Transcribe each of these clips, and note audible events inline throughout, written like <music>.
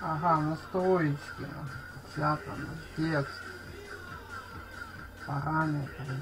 Ага, настроечки. Печатано. Текст. Параметры.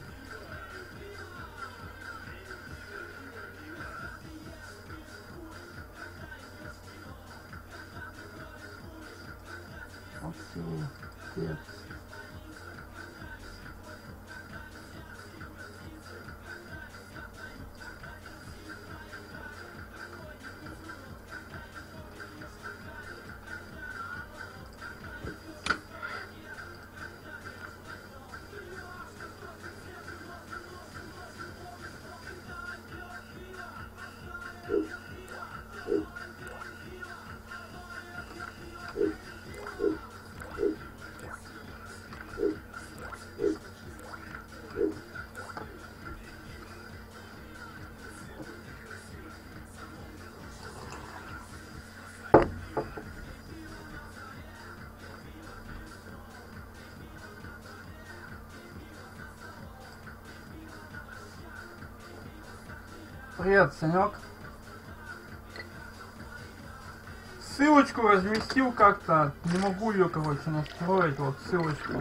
Привет, Санек. Ссылочку разместил как-то. Не могу ее, короче, настроить. Вот ссылочку.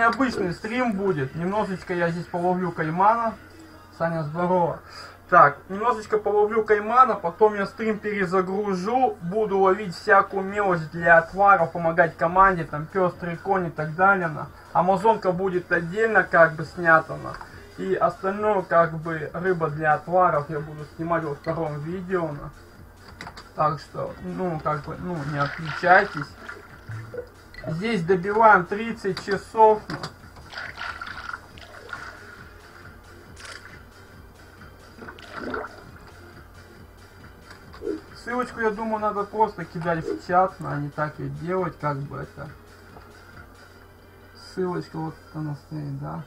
Необычный стрим будет. Немножечко я здесь половлю каймана. Саня, здорово. Так, немножечко половлю каймана, потом я стрим перезагружу, буду ловить всякую мелочь для отваров, помогать команде, там пестрый конь и так далее. На. Амазонка будет отдельно как бы снята. На. И остальное как бы рыба для отваров я буду снимать во втором видео. На. Так что, ну, как бы, ну, не отключайтесь. Здесь добиваем 30 часов. Ссылочку, я думаю, надо просто кидать в чат, а не так ее делать, как бы это. Ссылочка вот она стоит, да.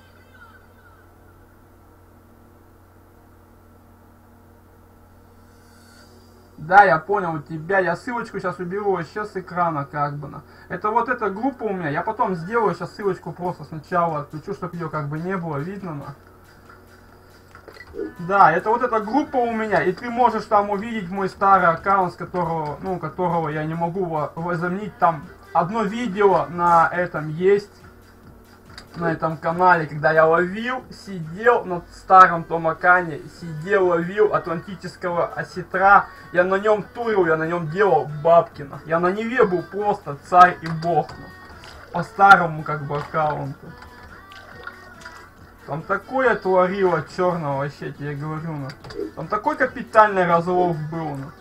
Да, я понял тебя. Я ссылочку сейчас уберу вообще с экрана, как бы. Это вот эта группа у меня. Я потом сделаю сейчас ссылочку просто сначала отключу, чтобы ее как бы не было видно. На. Да, это вот эта группа у меня, и ты можешь там увидеть мой старый аккаунт, с которого, ну, которого я не могу возомнить. Там одно видео на этом есть на этом канале, когда я ловил, сидел на старом Томакане, сидел, ловил атлантического осетра, я на нем турил, я на нем делал Бабкина. Я на Неве был просто царь и бог, ну, по старому как бы аккаунту. Там такое творило черного вообще, я говорю, ну. Там такой капитальный разлов был, ну.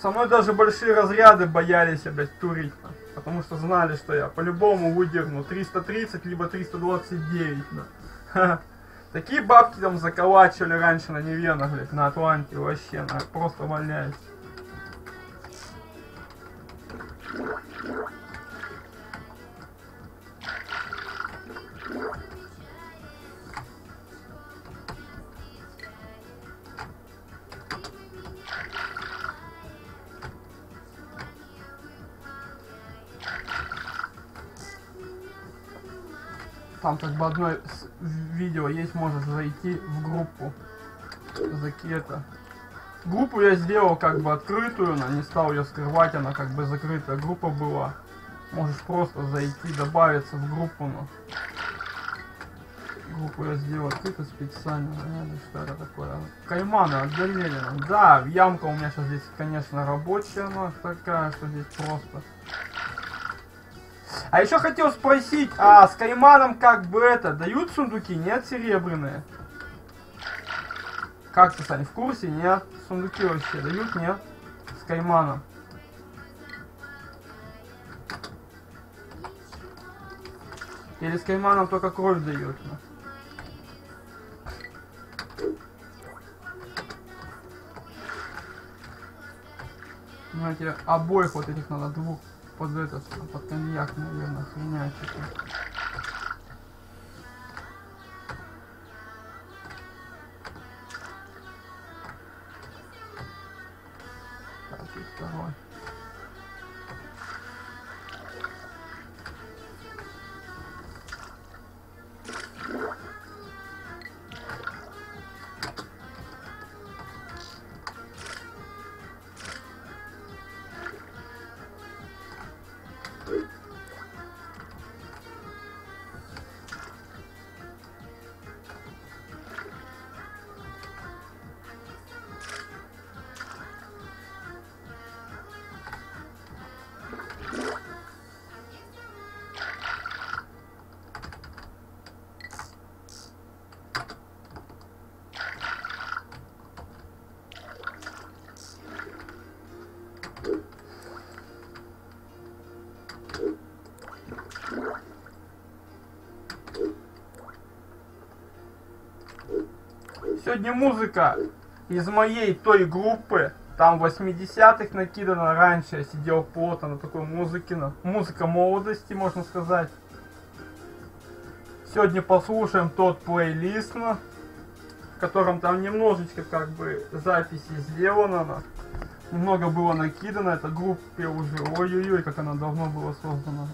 Со мной даже большие разряды боялись, блядь, турить. Ну. Потому что знали, что я по-любому выдерну 330, либо 329. Да. Такие бабки там заколачивали раньше на Невенах, блядь, на Атланте вообще, на, просто валяюсь. Там как бы одно видео есть, можешь зайти в группу Закета. Группу я сделал как бы открытую, но не стал ее скрывать, она как бы закрытая группа была. Можешь просто зайти, добавиться в группу, но... Группу я сделал открыто специально, наверное, что это такое. Кайманы отделение. Да, ямка у меня сейчас здесь, конечно, рабочая, но такая, что здесь просто а еще хотел спросить, а с Кайманом как бы это, дают сундуки, нет, серебряные? Как ты, Сань, в курсе? Нет. Сундуки вообще дают, нет? С Кайманом. Или с Кайманом только кровь дают? Ну? Знаете, обоих вот этих надо двух под этот, под коньяк, наверное, хренячий. Сегодня музыка из моей той группы, там 80-х накидано раньше, я сидел плотно на такой музыке, музыка молодости, можно сказать. Сегодня послушаем тот плейлист, в котором там немножечко как бы записи сделано. Немного было накидано, это группе уже, ой-ой-ой, как она давно была создана.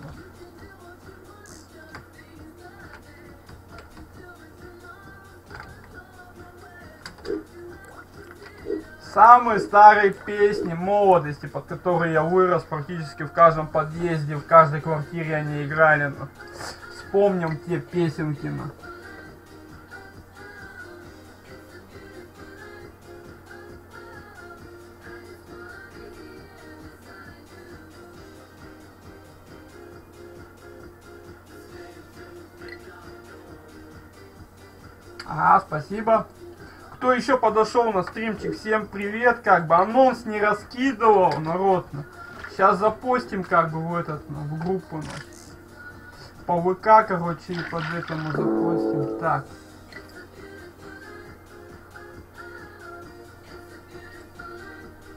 Самые старые песни молодости, под которые я вырос практически в каждом подъезде, в каждой квартире они играли. Вспомним те песенки. Ну. А, спасибо. Кто еще подошел на стримчик, всем привет, как бы анонс не раскидывал, народ. Сейчас запостим как бы в этот, ну, в группу. Ну. По ВК, короче, и под этому запостим. Так.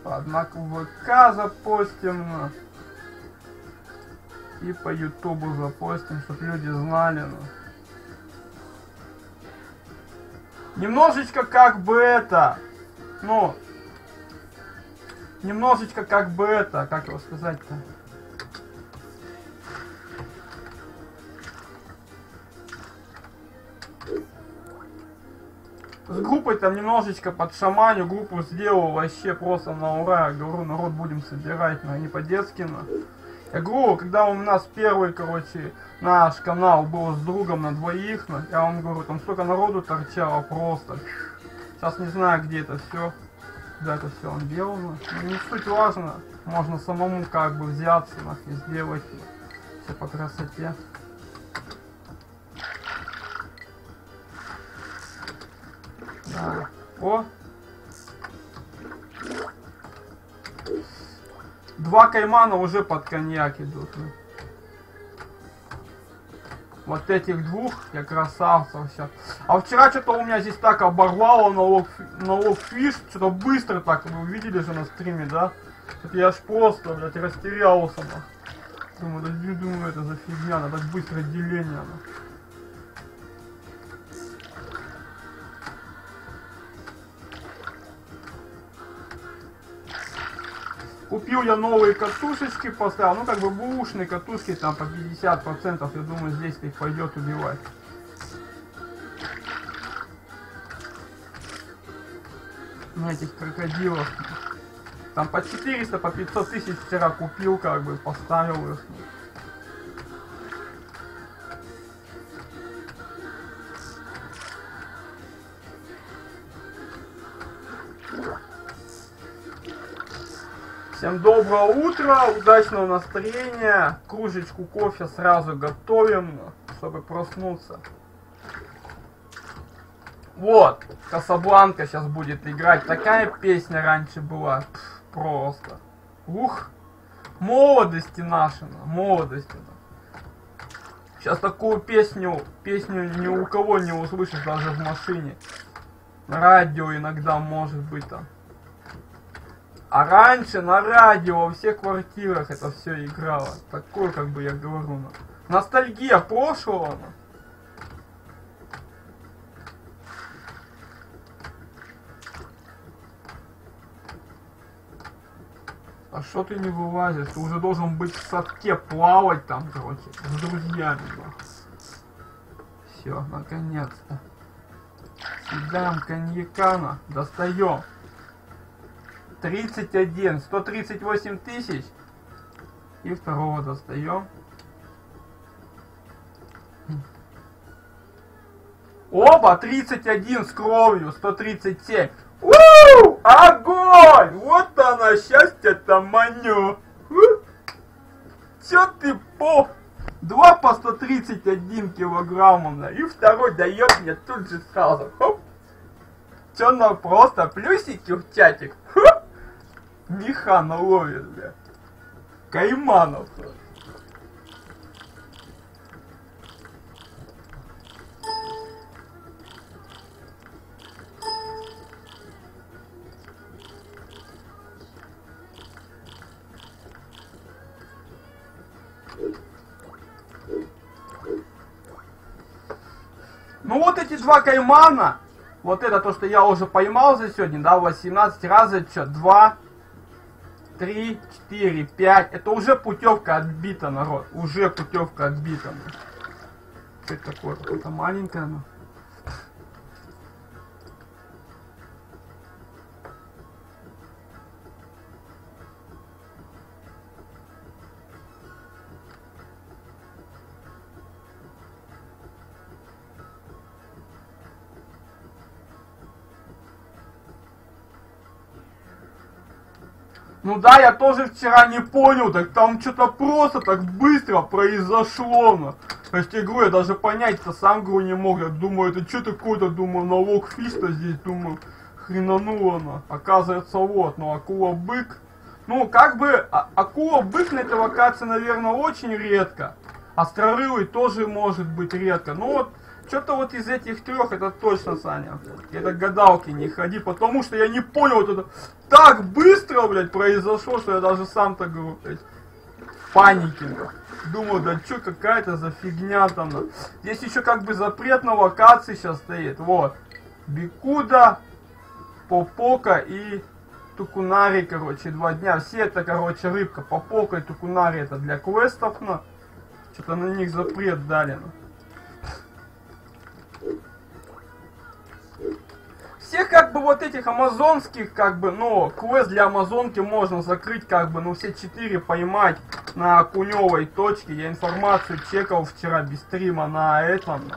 Однако ВК запостим. И по Ютубу запостим, чтобы люди знали. Ну. Немножечко как бы это, ну, немножечко как бы это, как его сказать-то? С группой там немножечко под шаманю, группу сделал вообще просто на ура. Говорю, народ будем собирать, но не по-детски, но... Говорю, когда у нас первый, короче, наш канал был с другом на двоих, я вам говорю, там столько народу торчало просто. Сейчас не знаю, где это все. Да, это все он делал. Но не суть важно. Можно самому как бы взяться и сделать все по красоте. Да. О, Два каймана уже под коньяк идут. Вот этих двух я красавцев сейчас. А вчера что-то у меня здесь так оборвало налог, налог фиш, что-то быстро так, вы видели же на стриме, да? Вот я аж просто, блядь, растерялся. Думаю, да думаю, это за фигня, надо быстро деление. Нахуй. Купил я новые катушечки, поставил, ну как бы бушные катушки, там по 50%, я думаю, здесь их пойдет убивать. На этих крокодилов. Там по 400, по 500 тысяч вчера купил, как бы, поставил их. Всем доброго утра, удачного настроения. Кружечку кофе сразу готовим, чтобы проснуться. Вот, Касабланка сейчас будет играть. Такая песня раньше была. Пф, просто. Ух, молодости наши, молодости. Сейчас такую песню, песню ни у кого не услышишь даже в машине. Радио иногда может быть там. А раньше на радио во всех квартирах это все играло. Такое, как бы я говорю. Ну. Ностальгия прошлого. Ну. А что ты не вылазишь? Ты уже должен быть в садке плавать там, короче, с друзьями. Все, наконец-то. Съедаем коньякана, достаем. 31, 138 тысяч. И второго достаем. Оба 31 с кровью, 137. У, огонь! Вот она, счастье-то маню. Чё ты по... Два по 131 килограммов, и второй дает мне тут же сразу. Хоп. Чё, ну просто плюсики в чатик. Механа ловит, бля. Кайманов. Ну вот эти два каймана, вот это то, что я уже поймал за сегодня, да, 18 раз, это что, 2, 3, 4, 5. Это уже путевка отбита, народ. Уже путевка отбита. Что это такое? Какое-то маленькое, но... Ну да, я тоже вчера не понял, так там что-то просто так быстро произошло. Ну. То есть игру я даже понять-то сам игру не мог. Я думаю, это что такое-то, думаю, налог фиста здесь, думаю, хренануло она. Оказывается, вот, ну акула-бык. Ну, как бы, а, акула-бык на этой локации, наверное, очень редко. Острорылый тоже может быть редко. Ну вот, что-то вот из этих трех, это точно, Саня. Это гадалки не ходи, потому что я не понял, вот это так быстро, блядь, произошло, что я даже сам-то говорю, блядь, в панике. Думаю, да что какая-то за фигня там. Здесь еще как бы запрет на локации сейчас стоит. Вот. Бикуда, Попока и Тукунари, короче, два дня. Все это, короче, рыбка. Попока и Тукунари это для квестов, но что-то на них запрет дали. Ну. Всех как бы вот этих амазонских, как бы, ну, квест для амазонки можно закрыть, как бы, ну, все четыре поймать на куневой точке. Я информацию чекал вчера без стрима на этом,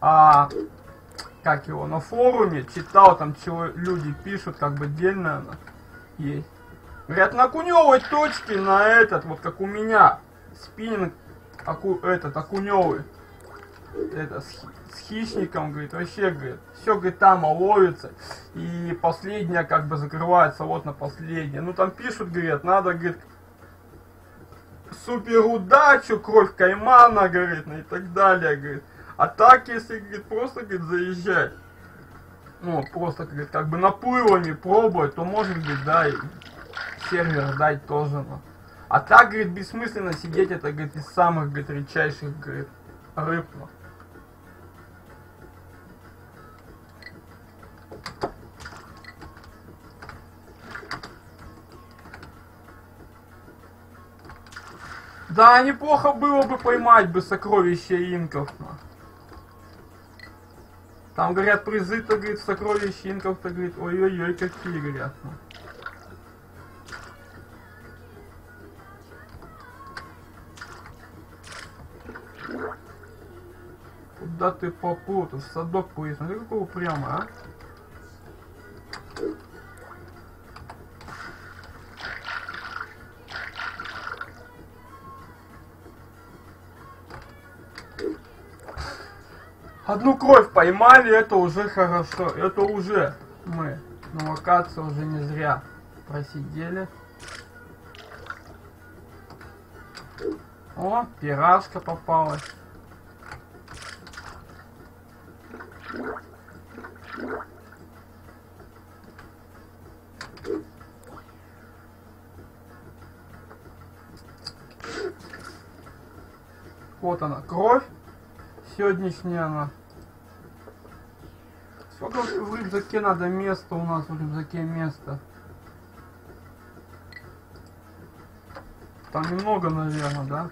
а, как его, на форуме, читал там, чего люди пишут, как бы, отдельно есть. Говорят, на куневой точке, на этот, вот как у меня, спиннинг, аку, этот, окуневый, это, с, хищником, говорит, вообще, говорит, все, говорит, там ловится, и последняя как бы закрывается вот на последнее. Ну, там пишут, говорят, надо, говорит, супер удачу, кровь каймана, говорит, ну и так далее, говорит. А так, если, говорит, просто, говорит, заезжать, ну, просто, говорит, как бы наплывами пробовать, то может, говорит, да, и сервер дать тоже, ну. А так, говорит, бессмысленно сидеть, это, говорит, из самых, говорит, редчайших, говорит, рыб, ну. Да, неплохо было бы поймать бы сокровища инков. Там, говорят, призы-то, говорит, сокровища инков-то, говорит, ой-ой-ой, какие, говорят. Куда ты попутал? В садок поезд. Смотри, какого прямо, а? Одну кровь поймали, это уже хорошо. Это уже мы на локации уже не зря просидели. О, пирашка попалась. Вот она, кровь. Сегодняшняя она. Сколько в рюкзаке надо места у нас в рюкзаке места? Там немного, наверное, да?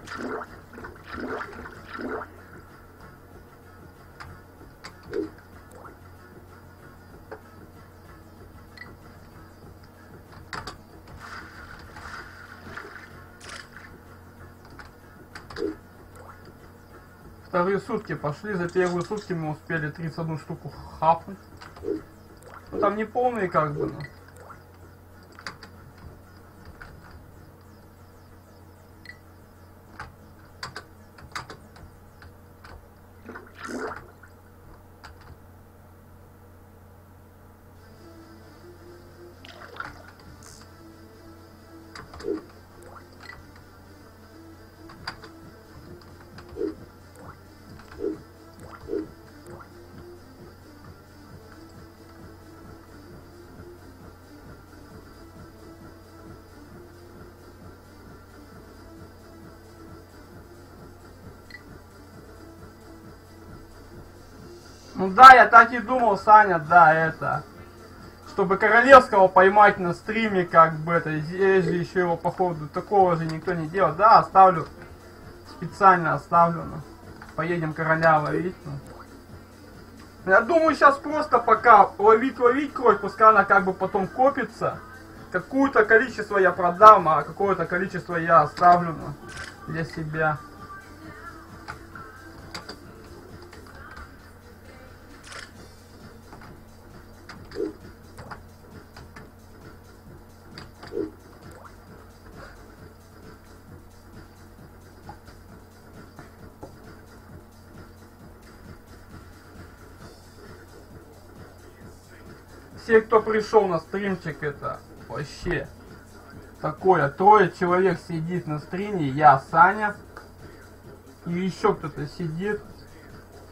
первые сутки пошли, за первые сутки мы успели 31 штуку хапнуть. Ну, там не полные как бы, но... Thank you. Ну да, я так и думал, Саня, да, это. Чтобы Королевского поймать на стриме, как бы это, здесь же еще его, походу, такого же никто не делал. Да, оставлю, специально оставлю, ну. Поедем короля ловить, ну. Я думаю, сейчас просто пока ловить-ловить кровь, пускай она как бы потом копится. Какое-то количество я продам, а какое-то количество я оставлю ну, для себя. Пришел на стримчик, это вообще такое. Трое человек сидит на стриме, я, Саня, и еще кто-то сидит.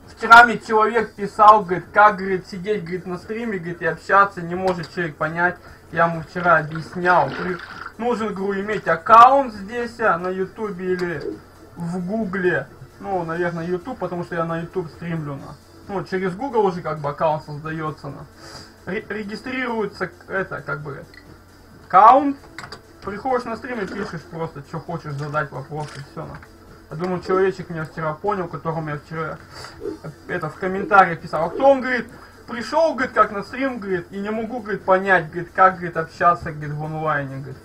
Вчера мне человек писал, говорит, как, говорит, сидеть, говорит, на стриме, говорит, и общаться, не может человек понять. Я ему вчера объяснял. При... Нужен, говорю, иметь аккаунт здесь, а, на ютубе или в гугле. Ну, наверное, ютуб, потому что я на ютуб стримлю. На. Ну, через Google уже как бы аккаунт создается. На регистрируется это, как бы, аккаунт. Приходишь на стрим и пишешь просто, что хочешь задать вопрос и все. Я думаю, человечек меня вчера понял, которому я вчера это в комментариях писал. А кто он говорит, пришел, говорит, как на стрим, говорит, и не могу, говорит, понять, говорит, как, говорит, общаться, говорит, в онлайне, говорит.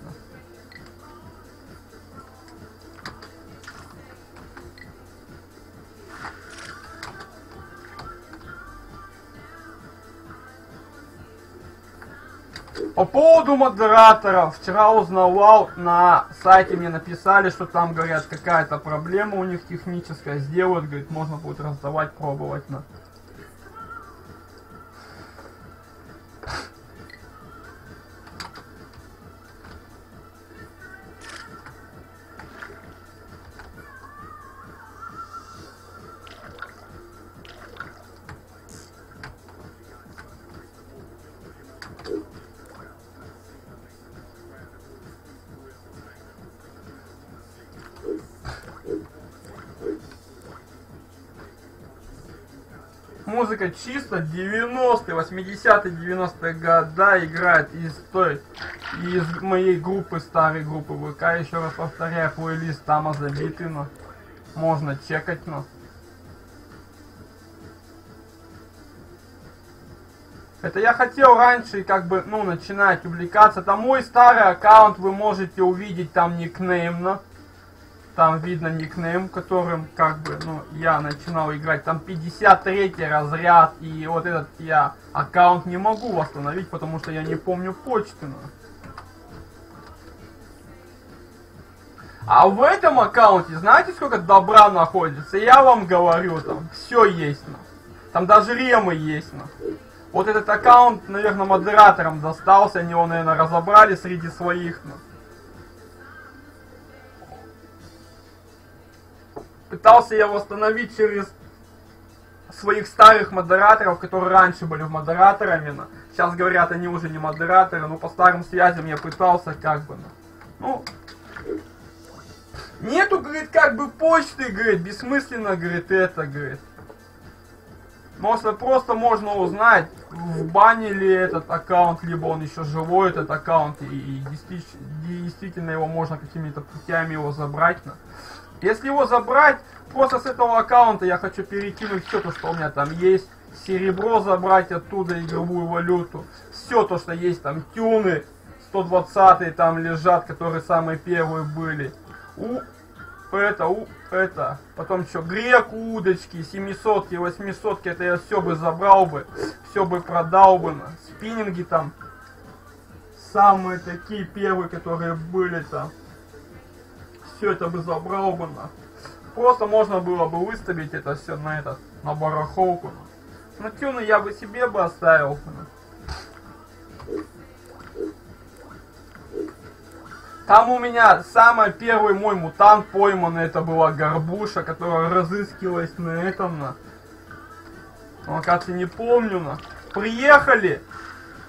По поводу модераторов, вчера узнавал, на сайте мне написали, что там, говорят, какая-то проблема у них техническая, сделают, говорит, можно будет раздавать, пробовать на... музыка чисто 90-е, 80-е, 90-е года играет из той, из моей группы, старой группы ВК, еще раз повторяю, плейлист там забитый, но можно чекать, но... Это я хотел раньше, как бы, ну, начинать увлекаться. Там мой старый аккаунт, вы можете увидеть там никнейм, но там видно никнейм, которым как бы, ну, я начинал играть. Там 53 разряд, и вот этот я аккаунт не могу восстановить, потому что я не помню почту. А в этом аккаунте, знаете, сколько добра находится? Я вам говорю, там все есть. Ну. Там даже ремы есть. Ну. Вот этот аккаунт, наверное, модераторам достался, они его, наверное, разобрали среди своих. Ну. Пытался я восстановить через своих старых модераторов, которые раньше были модераторами. Сейчас говорят, они уже не модераторы, но по старым связям я пытался как бы. Ну, нету, говорит, как бы почты, говорит, бессмысленно, говорит, это, говорит. Может, просто можно узнать, в бане ли этот аккаунт, либо он еще живой, этот аккаунт, и, и действительно его можно какими-то путями его забрать. Но. Если его забрать, просто с этого аккаунта я хочу перекинуть все то, что у меня там есть. Серебро забрать оттуда, игровую валюту. Все то, что есть там, тюны 120 там лежат, которые самые первые были. У это, у это. Потом что, грек, удочки, 700 800 это я все бы забрал бы, все бы продал бы. Спиннинги там, самые такие первые, которые были там все это бы забрал бы на. Просто можно было бы выставить это все на этот, на барахолку. Но тюны я бы себе бы оставил. Там у меня самый первый мой мутант пойманный, это была горбуша, которая разыскивалась на этом, на. Ну, кажется, не помню, на. Приехали,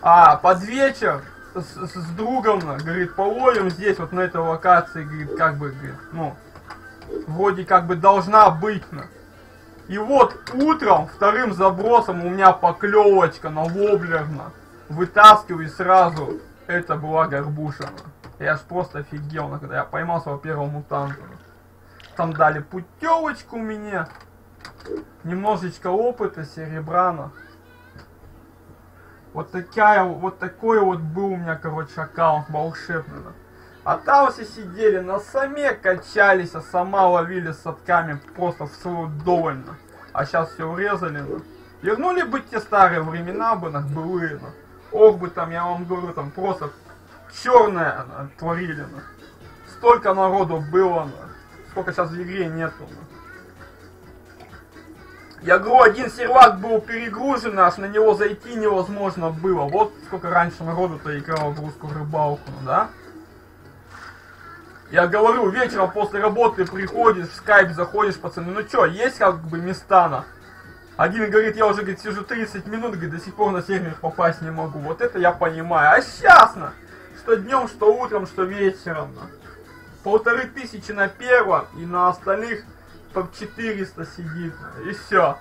а, под вечер, с, с другом, говорит, половим здесь, вот на этой локации, говорит, как бы, говорит, ну, вроде как бы должна быть, на. И вот утром, вторым забросом у меня поклевочка на воблерна. Вытаскиваю сразу это была горбушина. Я ж просто офигел, когда я поймал своего первого мутанта. Там дали путевочку мне. Немножечко опыта серебрана. Вот такая, вот такой вот был у меня, короче, аккаунт волшебный. А там все сидели, на саме качались, а сама ловили садками просто в свою довольно. А сейчас все урезали. Ну. Вернули бы те старые времена бы, на былые. Ну. Ох бы там, я вам говорю, там просто черное ну, творили. Ну. Столько народу было, ну. сколько сейчас в игре нету. Ну. Я говорю, один сервак был перегружен, аж на него зайти невозможно было. Вот сколько раньше народу-то играло в русскую рыбалку, да? Я говорю, вечером после работы приходишь, в скайп заходишь, пацаны, ну чё, есть как бы места на? Один говорит, я уже, говорит, сижу 30 минут, говорит, до сих пор на сервер попасть не могу. Вот это я понимаю. А сейчас, на, что днем, что утром, что вечером, на. Полторы тысячи на первом, и на остальных по 400 сидит, и все.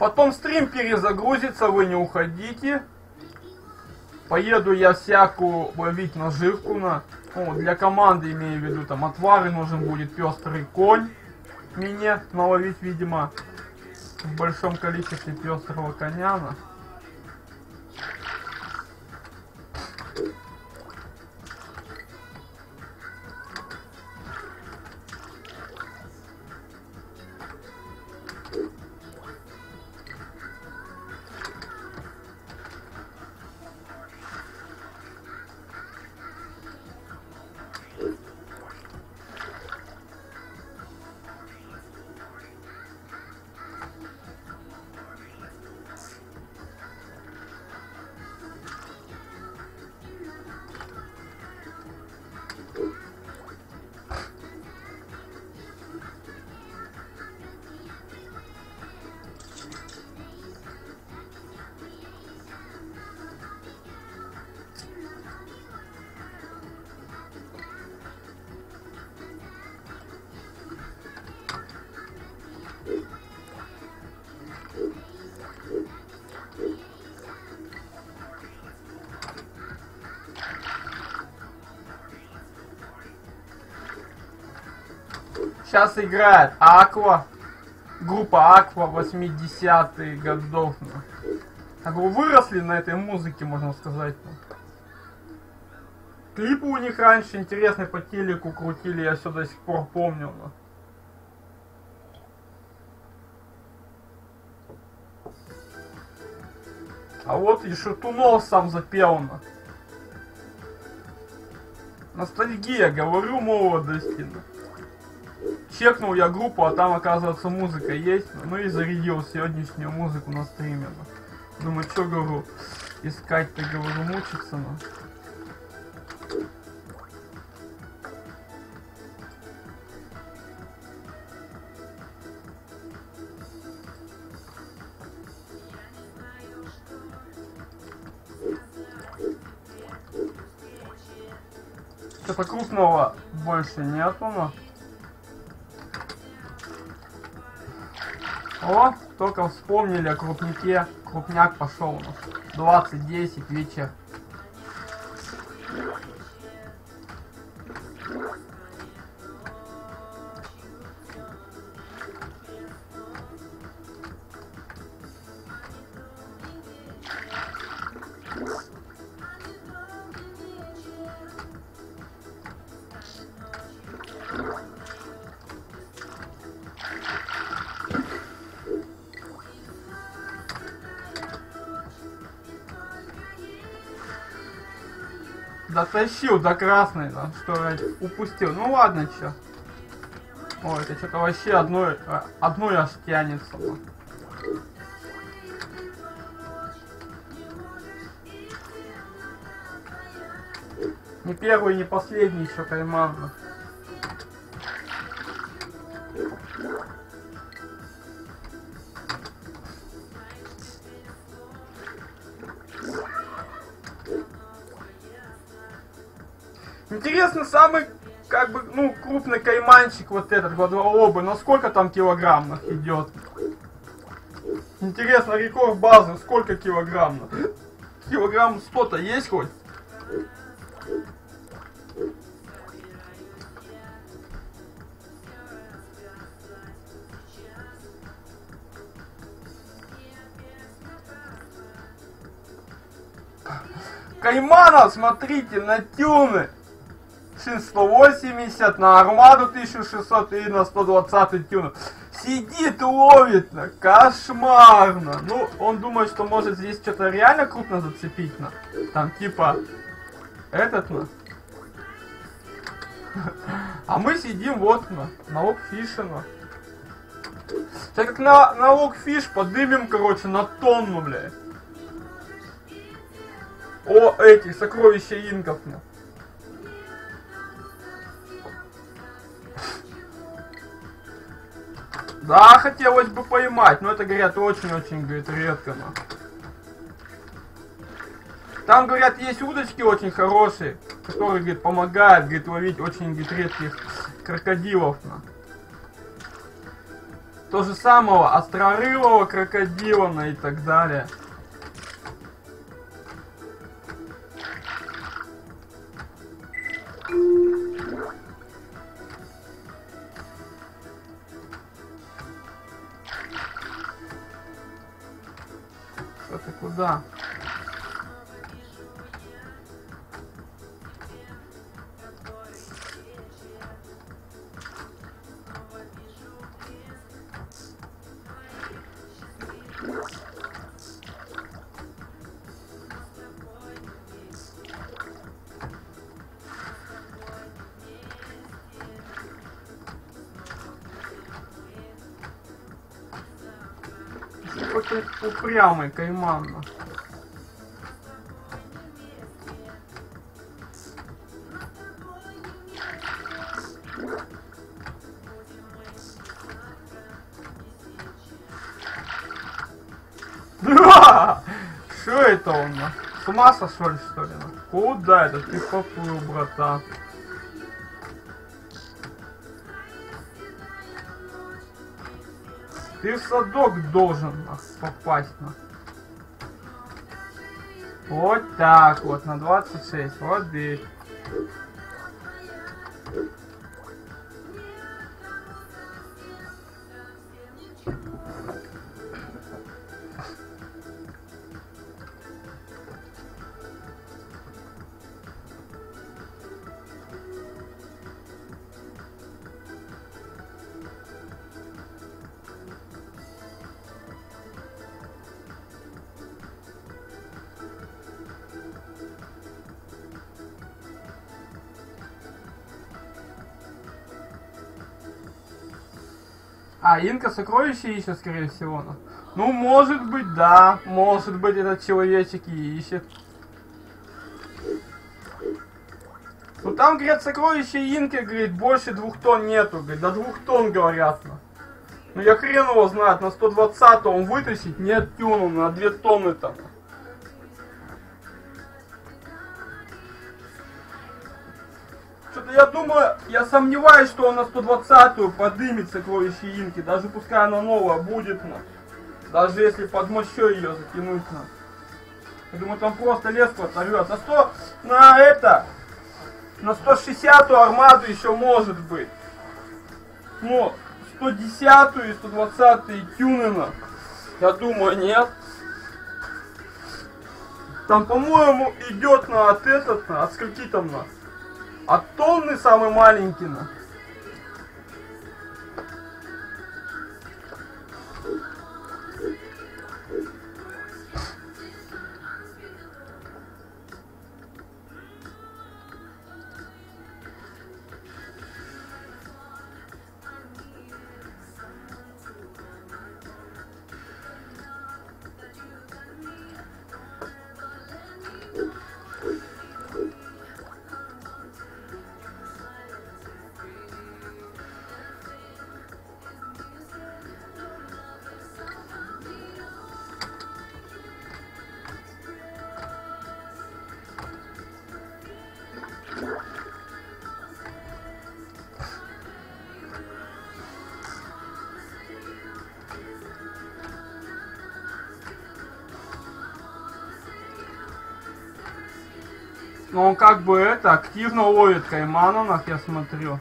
Потом стрим перезагрузится, вы не уходите. Поеду я всякую ловить наживку на... Ну, для команды имею в виду, там отвары нужен будет пестрый конь. Мне наловить, видимо, в большом количестве пестрого коня. Сейчас играет Аква. Группа Аква 80-х годов. Как бы выросли на этой музыке, можно сказать. Клипы у них раньше интересные по телеку крутили, я все до сих пор помню. А вот и Шатунов сам запел. Ностальгия, говорю, молодости. Ну чекнул я группу, а там, оказывается, музыка есть. Ну и зарядил сегодняшнюю музыку на стриме. Думаю, что, говорю, искать-то, говорю, мучиться, ну. Что-то крупного больше нету, но... О, только вспомнили о крупнике. Крупняк пошел у нас. 20-10 вечер. затащил за красный, там, что упустил. Ну ладно, чё. Ой, это что-то вообще одно, а, одно аж тянется. Не первый, не последний еще кайман. Как бы, ну, крупный кайманчик вот этот, гладуолобы, на сколько там килограммов идет? Интересно, рекорд базы сколько килограммов? Килограмм 100-то есть хоть? Кайманов, смотрите, на тюны. Шин 180, на армаду 1600 и на 120 тюнов. Сидит, ловит, на кошмарно. Ну, он думает, что может здесь что-то реально крупно зацепить, на. Там типа, этот, на. А мы сидим вот на, на локфише, на. Так как на, на локфиш подымем, короче, на тонну, блядь. О, эти, сокровища инков, на. Да, хотелось бы поймать, но это, говорят, очень-очень, говорит, редко. Но. Там, говорят, есть удочки очень хорошие, которые, говорит, помогают, говорит, ловить очень, говорит, редких крокодилов. Но. То же самого острорылого крокодила и так далее. Упрямый кайман. <laughs> ну. Что это он? С ума сошел что ли? Куда это ты поплыл, братан? Ты в садок должен на, попасть на. Вот так вот, на 26. Вот здесь. А, Инка сокровище ищет, скорее всего. ну. Может быть, да. Может быть, этот человечек и ищет. Ну, там, говорят, сокровище Инки, говорит, больше двух тонн нету. Говорит, до двух тонн, говорят. Ну, я хрен его знает, на 120 он вытащить, нет тюну, на 2 тонны там. Что-то я сомневаюсь, что он на 120-ю подымет сокровище Инки, даже пускай она новая будет, на. Даже если под мощой ее затянуть, на. Я думаю, там просто леску оторвет. На 100, на это, на 160-ю армаду еще может быть. Но 110-ю и 120-ю Тюнена, я думаю, нет. Там, по-моему, идет на от этот, на, от скольки там на? От тонны самый маленький Но он как бы это активно ловит кайманов, я смотрю.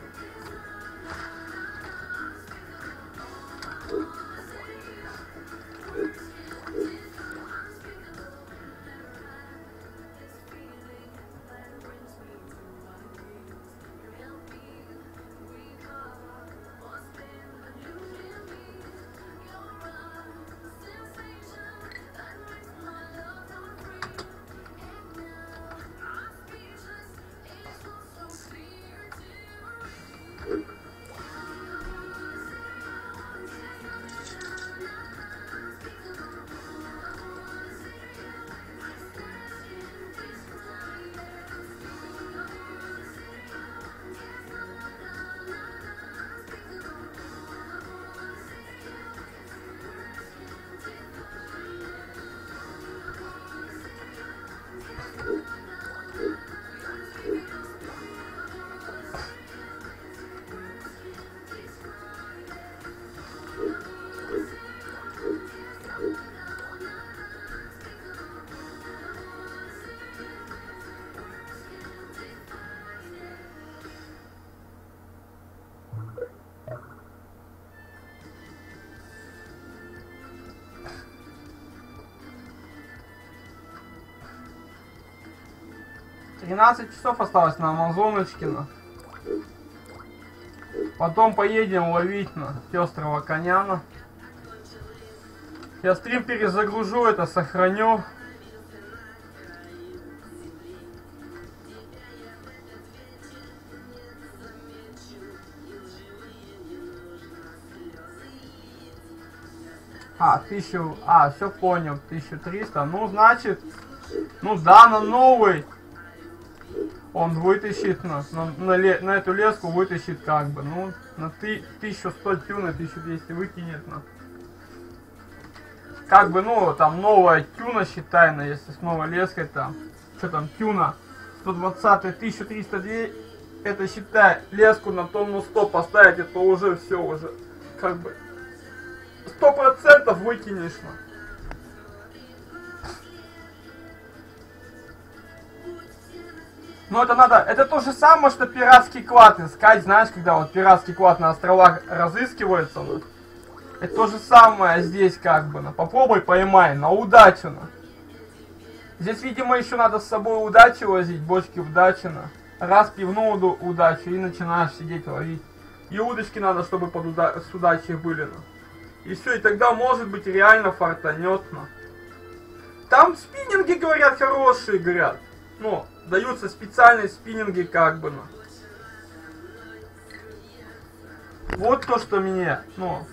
Тринадцать часов осталось на Амазоночкина. Потом поедем ловить на пестрого коняна. Я стрим перезагружу, это сохраню. А, тысячу... А, все понял, 1300. Ну, значит... Ну да, на новый. Он вытащит на, на, на, на эту леску вытащит как бы. Ну, на ты, 1100 тюна, 1200 выкинет на. Как бы, ну, там новая тюна считайна, если с новой леской там. Что там, тюна 120 1302 это считай леску на тонну 100 поставить, это уже все уже как бы сто процентов выкинешь. На. Но это надо, это то же самое, что пиратский клад искать, знаешь, когда вот пиратский клад на островах разыскивается, ну, это то же самое здесь как бы, ну, попробуй поймай, на удачу, ну. Здесь, видимо, еще надо с собой удачи возить, бочки удачи, ну. Раз пивную удачу и начинаешь сидеть ловить. И удочки надо, чтобы под уда с удачей были, ну. И все, и тогда, может быть, реально фартанет, ну. Там спиннинги, говорят, хорошие, говорят. Ну, даются специальные спиннинги как бы, ну. Вот то, что меня, ну,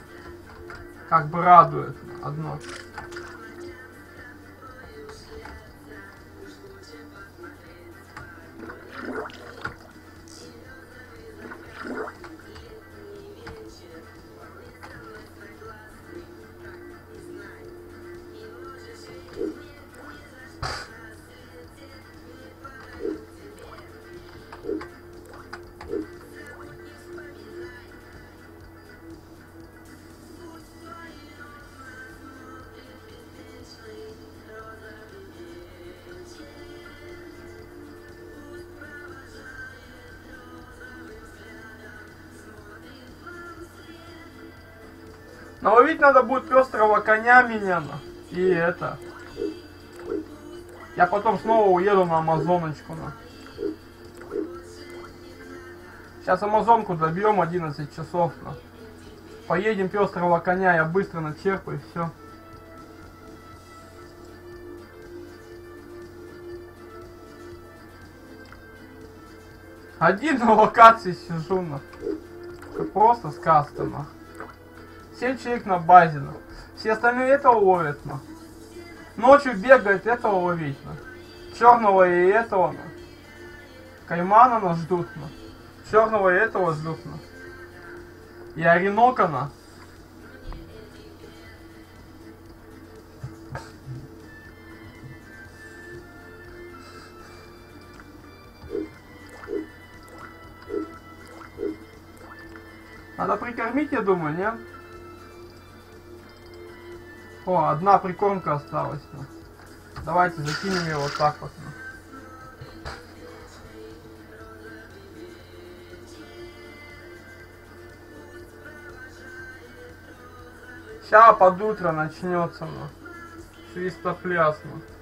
как бы радует одно. Наловить надо будет пестрого коня меня. И это. Я потом снова уеду на Амазоночку. На. Сейчас Амазонку добьем 11 часов. На. Поедем пестрого коня, я быстро начерпаю, все. Один на локации сижу, на. Просто сказка, на. 7 человек на базе. Все остальные этого ловят. Ну. Ночью бегает, этого ловить. Ну. Черного и этого. Ну. Каймана нас ждут. Ну. Черного и этого ждут. Ну. И Оренокана. Ну. Надо прикормить, я думаю, нет? О, одна прикормка осталась. Ну. Давайте закинем ее вот так вот. Ну. Сейчас под утро начнется ну, свистоплясно. Ну.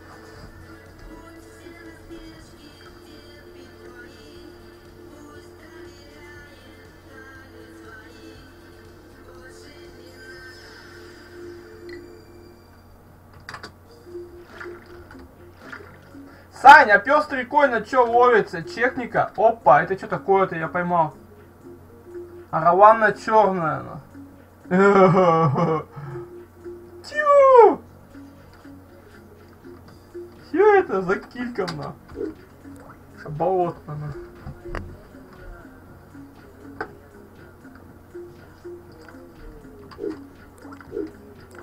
Ну. Саня, пестрый конь на чё ловится? Чехника? Опа, это что такое-то я поймал? Араванна черная. <laughs> Тю! Все это за кильком на. Болотно на.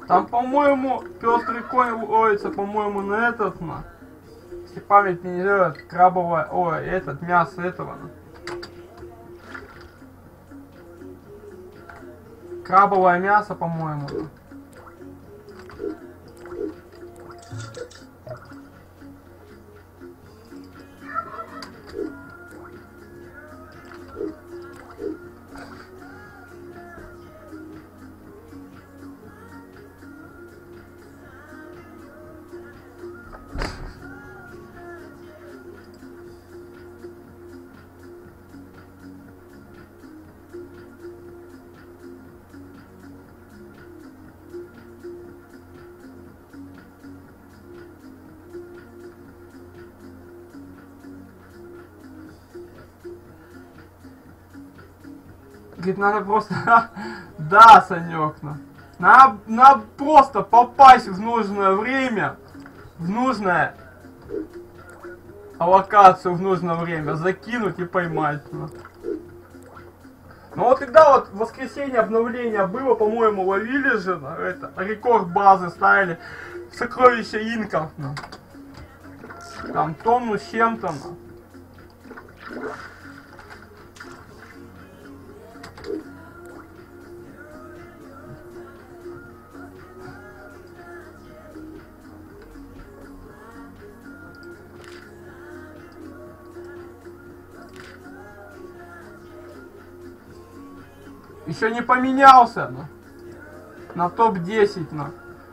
Там, по-моему, пестрый конь ловится, по-моему, на этот на. Если память не идет, крабовое, ой, этот, мясо этого. На. Крабовое мясо, по-моему. Говорит, надо просто... <laughs> да, Санек, на. Надо, надо просто попасть в нужное время, в нужное локацию в нужное время, закинуть и поймать. Ну, ну вот когда вот в воскресенье обновление было, по-моему, ловили же, это, рекорд базы ставили, сокровища инков, ну. Там тонну чем-то, ну. Еще не поменялся, ну. На топ-10, ну.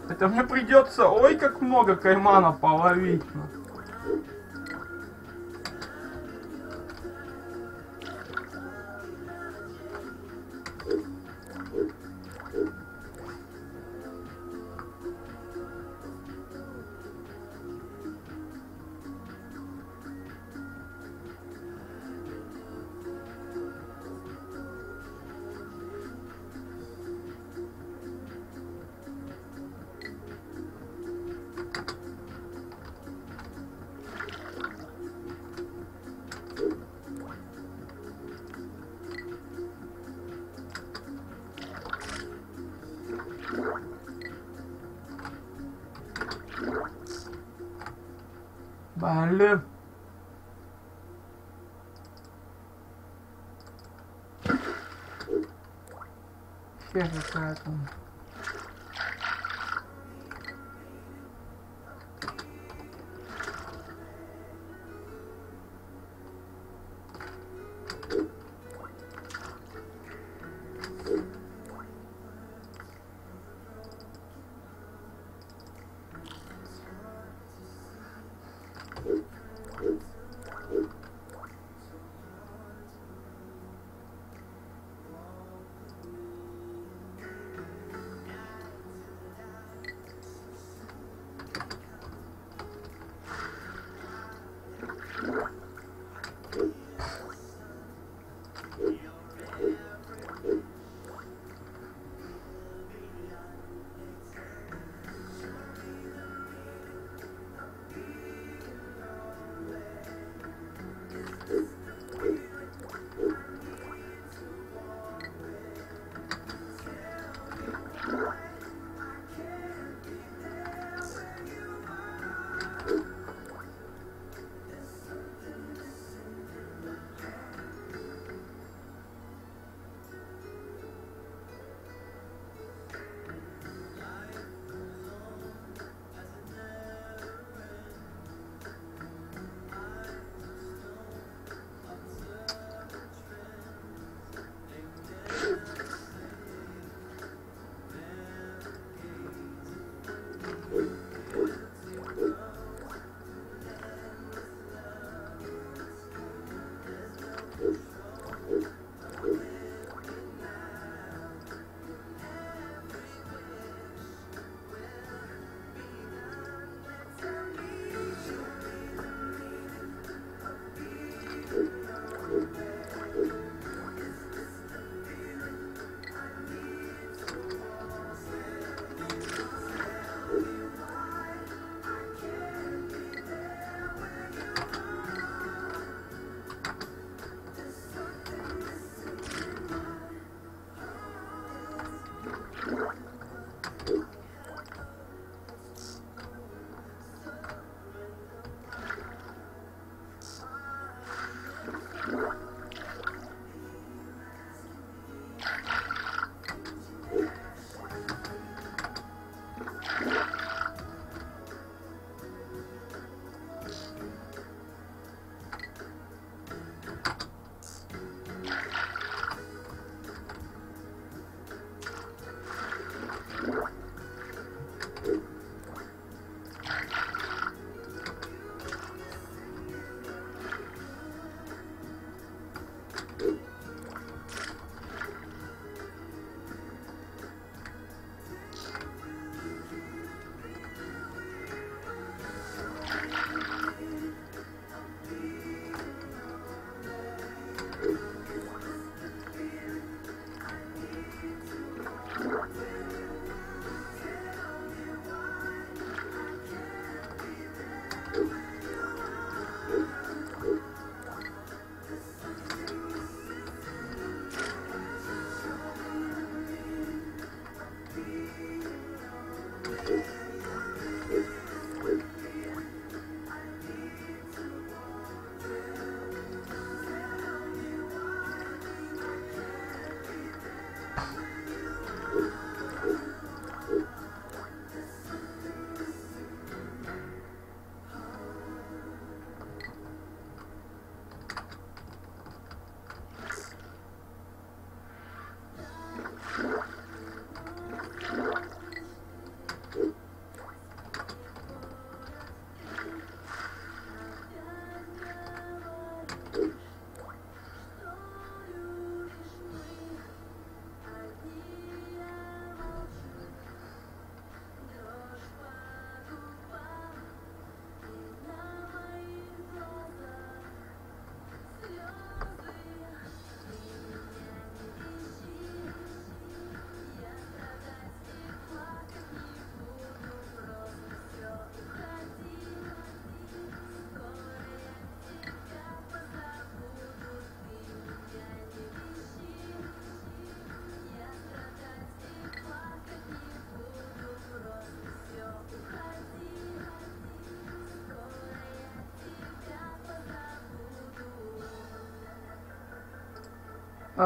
Это мне придется, ой, как много каймана половить, ну. Блин. Хер какая-то. Да,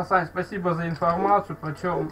Сань, спасибо за информацию, причем...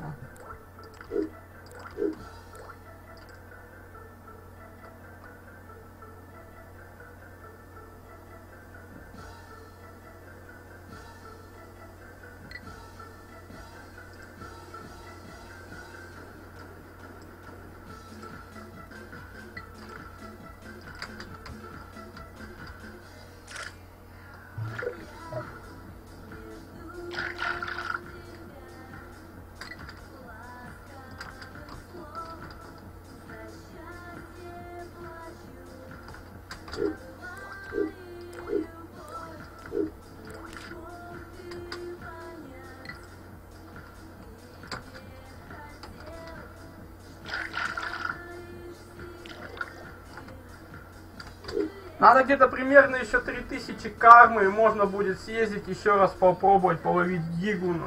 Надо где-то примерно еще 3000 кармы, и можно будет съездить еще раз попробовать половить гигуна.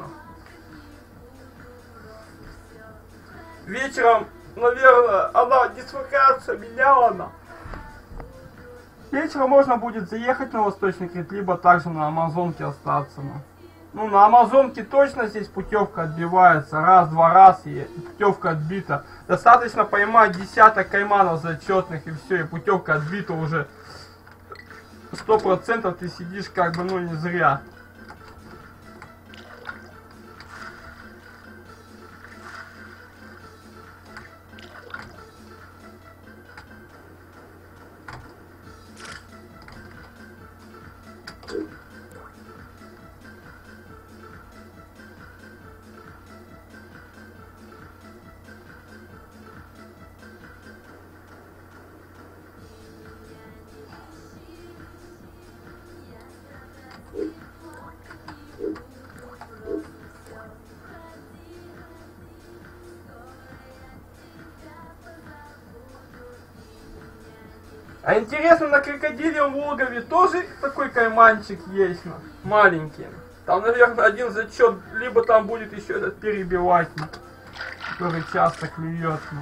Вечером, наверное, она дислокация, меняла она. Вечером можно будет заехать на Восточный Крит, либо также на Амазонке остаться. Ну, на Амазонке точно здесь путевка отбивается. Раз-два раз и путевка отбита. Достаточно поймать десяток кайманов зачетных и все, и путевка отбита уже сто процентов ты сидишь как бы, ну, не зря. Интересно, на крокодилием логове тоже такой кайманчик есть, ну, маленький. Там, наверное, один зачет, либо там будет еще этот перебивать, который часто клюет. Ну.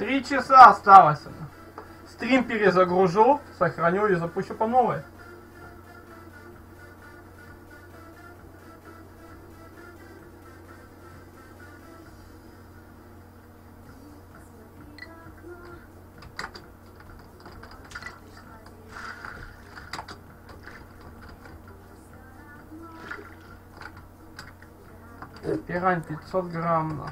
Три часа осталось. Стрим перезагружу, сохраню и запущу по новой. Пирань 500 грамм.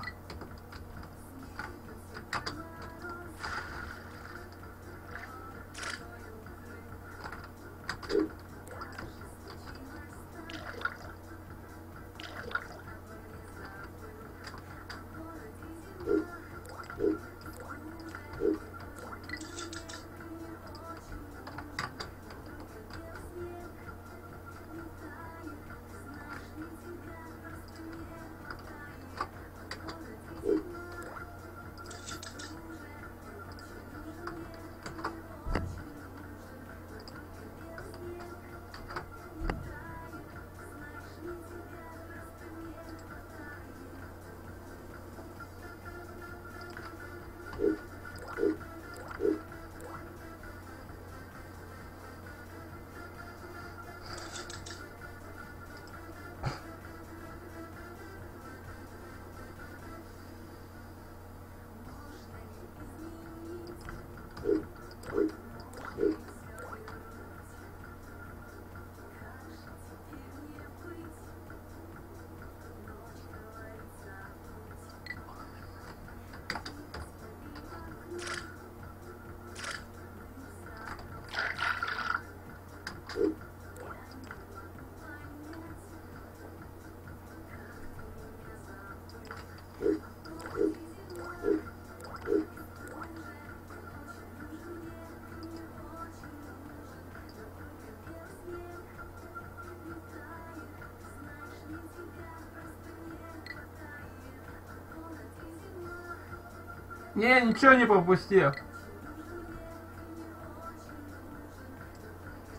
Не, ничего не пропустил.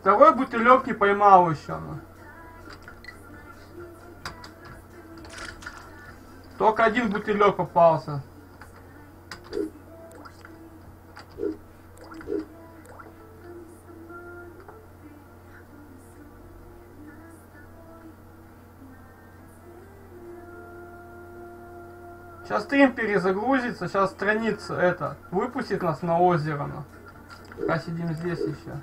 Второй бутылек не поймал еще. Ну. Только один бутылек попался. Стрим перезагрузится, сейчас страница это выпустит нас на озеро. Пока сидим здесь еще.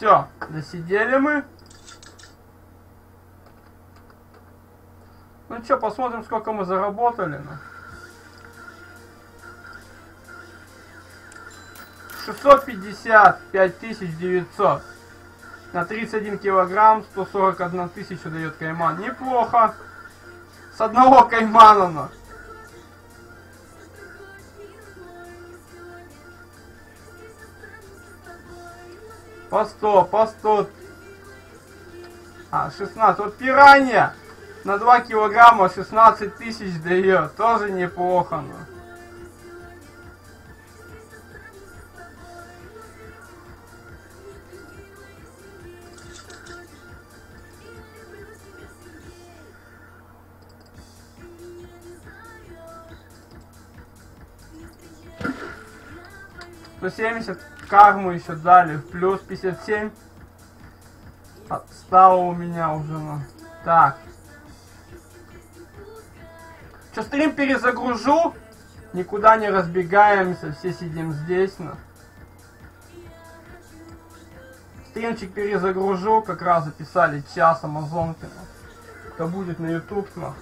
Все, досидели мы. Ну что, посмотрим, сколько мы заработали. Ну. 655 900 на 31 килограмм 141 тысячу дает кайман. Неплохо. С одного каймана. Ну. По 100, по 100. А, 16. Вот пиранья на 2 килограмма 16 тысяч дает. Тоже неплохо. Ну. Сто семьдесят карму еще дали. Плюс 57. Стало у меня уже. Ну. Так. Что, стрим перезагружу? Никуда не разбегаемся, все сидим здесь. Ну. Стримчик перезагружу, как раз записали час Амазонки. Ну. Это будет на YouTube. Ну.